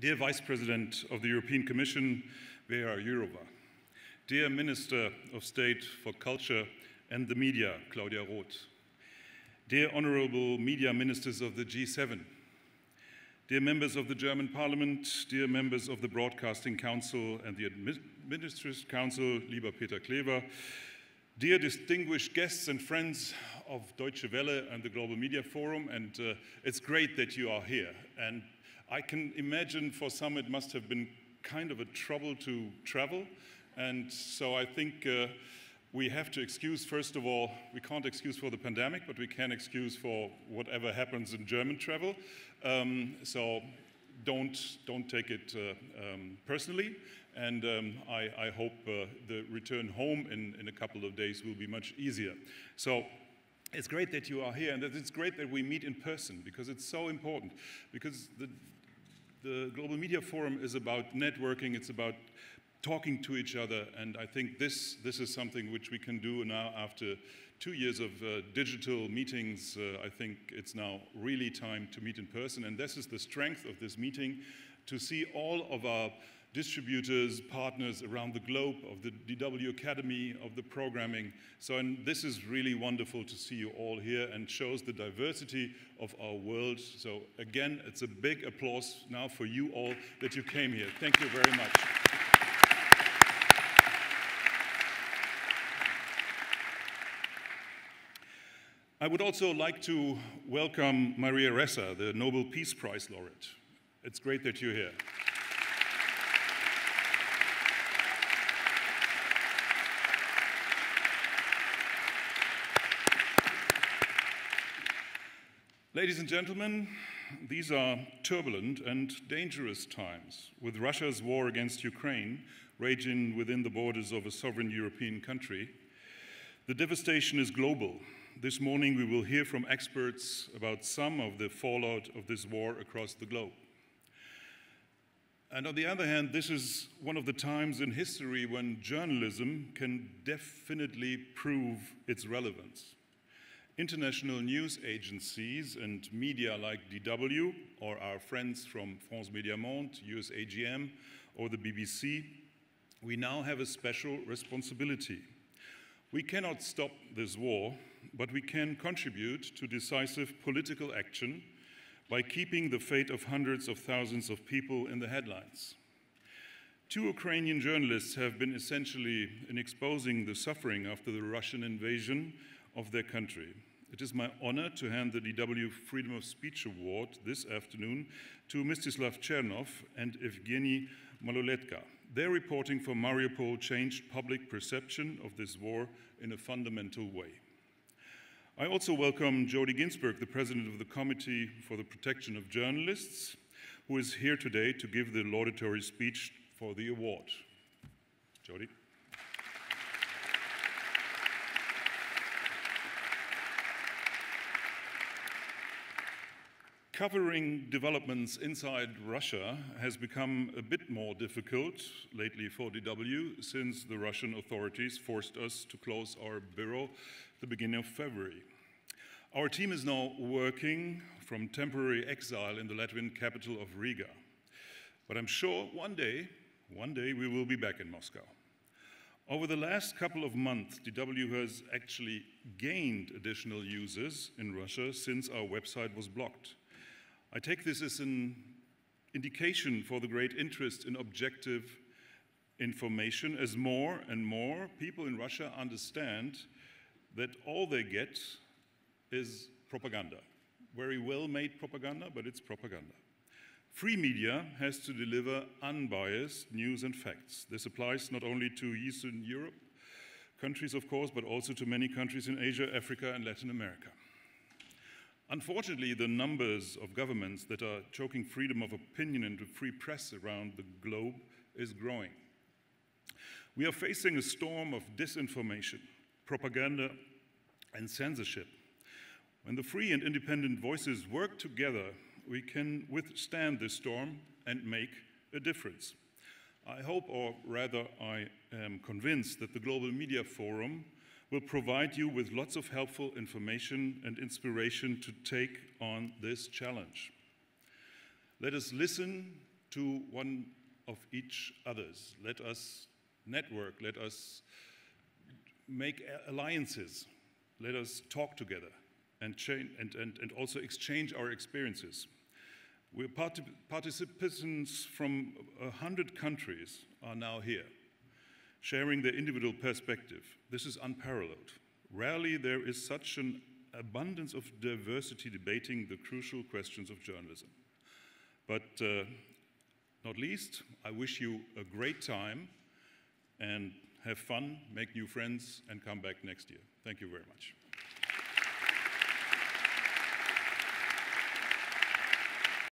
Dear Vice President of the European Commission, Vera Jourova, Dear Minister of State for Culture and the Media, Claudia Roth, Dear Honorable Media Ministers of the G7, Dear members of the German Parliament, dear members of the Broadcasting Council and the Administrative Council, lieber Peter Clever, dear distinguished guests and friends of Deutsche Welle and the Global Media Forum, and uh, it's great that you are here. And I can imagine for some it must have been kind of a trouble to travel, and so I think uh, we have to excuse, first of all, we can't excuse for the pandemic, but we can excuse for whatever happens in German travel. Um, so don't, don't take it uh, um, personally. And um, I, I, hope uh, the return home in, in a couple of days will be much easier. So it's great that you are here and it's great that we meet in person because it's so important. Because the, the Global Media Forum is about networking, it's about talking to each other. And I think this, this is something which we can do now after two years of uh, digital meetings. Uh, I think it's now really time to meet in person. And this is the strength of this meeting, to see all of our distributors, partners around the globe of the DW Academy, of the programming. So and this is really wonderful to see you all here and shows the diversity of our world. So again, it's a big applause now for you all that you came here. Thank you very much. I would also like to welcome Maria Ressa, the Nobel Peace Prize laureate. It's great that you're here. Ladies and gentlemen, these are turbulent and dangerous times, with Russia's war against Ukraine raging within the borders of a sovereign European country. The devastation is global this morning we will hear from experts about some of the fallout of this war across the globe. And on the other hand, this is one of the times in history when journalism can definitely prove its relevance. International news agencies and media like DW, or our friends from France Médias Monde, USAGM, or the BBC, we now have a special responsibility. We cannot stop this war, but we can contribute to decisive political action by keeping the fate of hundreds of thousands of people in the headlines. Two Ukrainian journalists have been essentially in exposing the suffering after the Russian invasion of their country. It is my honor to hand the DW Freedom of Speech Award this afternoon to Mstislav Chernov and Evgeny Maloletka. Their reporting for Mariupol changed public perception of this war in a fundamental way. I also welcome Jody Ginsberg, the president of the Committee for the Protection of Journalists, who is here today to give the laudatory speech for the award. Jody. Covering developments inside Russia has become a bit more difficult lately for DW since the Russian authorities forced us to close our bureau at the beginning of February. Our team is now working from temporary exile in the Latvian capital of Riga. But I'm sure one day, one day we will be back in Moscow. Over the last couple of months, DW has actually gained additional users in Russia since our website was blocked. I take this as an indication for the great interest in objective information as more and more people in Russia understand that all they get is propaganda. Very well made propaganda, but it's propaganda. Free media has to deliver unbiased news and facts. This applies not only to Eastern Europe countries, of course, but also to many countries in Asia, Africa, and Latin America. Unfortunately, the numbers of governments that are choking freedom of opinion and free press around the globe is growing. We are facing a storm of disinformation, propaganda, and censorship. When the free and independent voices work together, we can withstand this storm and make a difference. I hope, or rather, I am convinced that the Global Media Forum will provide you with lots of helpful information and inspiration to take on this challenge. Let us listen to one of each others. Let us network, let us make alliances, let us talk together and, and, and, and also exchange our experiences. We're part participants from 100 countries are now here, sharing their individual perspective. This is unparalleled. Rarely there is such an abundance of diversity debating the crucial questions of journalism. But uh, not least, I wish you a great time and have fun, make new friends, and come back next year. Thank you very much.